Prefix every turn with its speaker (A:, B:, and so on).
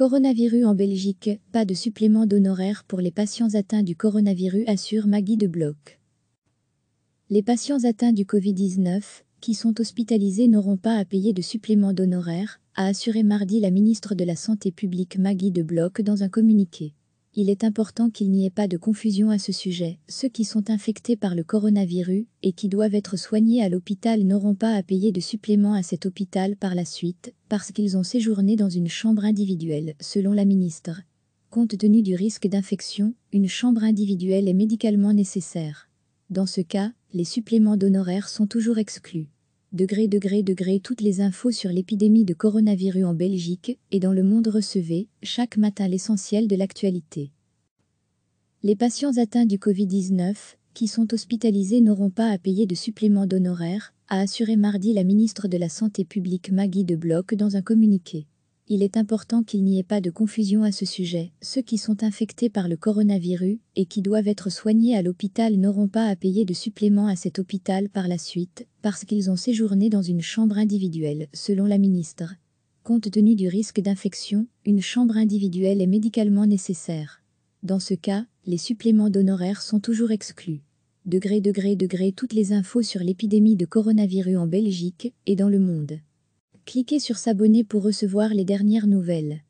A: Coronavirus en Belgique, pas de supplément d'honoraires pour les patients atteints du coronavirus, assure Maggie de Bloch. Les patients atteints du Covid-19, qui sont hospitalisés n'auront pas à payer de supplément d'honoraires, a assuré mardi la ministre de la Santé publique Maggie de Bloch dans un communiqué. Il est important qu'il n'y ait pas de confusion à ce sujet. Ceux qui sont infectés par le coronavirus et qui doivent être soignés à l'hôpital n'auront pas à payer de supplément à cet hôpital par la suite, parce qu'ils ont séjourné dans une chambre individuelle, selon la ministre. Compte tenu du risque d'infection, une chambre individuelle est médicalement nécessaire. Dans ce cas, les suppléments d'honoraires sont toujours exclus. Degré degré degré toutes les infos sur l'épidémie de coronavirus en Belgique et dans le monde recevez chaque matin l'essentiel de l'actualité. Les patients atteints du Covid-19 qui sont hospitalisés n'auront pas à payer de supplément d'honoraires, a assuré mardi la ministre de la Santé publique Maggie de Bloch dans un communiqué. Il est important qu'il n'y ait pas de confusion à ce sujet. Ceux qui sont infectés par le coronavirus et qui doivent être soignés à l'hôpital n'auront pas à payer de supplément à cet hôpital par la suite, parce qu'ils ont séjourné dans une chambre individuelle, selon la ministre. Compte tenu du risque d'infection, une chambre individuelle est médicalement nécessaire. Dans ce cas, les suppléments d'honoraires sont toujours exclus. Degré degré degré toutes les infos sur l'épidémie de coronavirus en Belgique et dans le monde. Cliquez sur s'abonner pour recevoir les dernières nouvelles.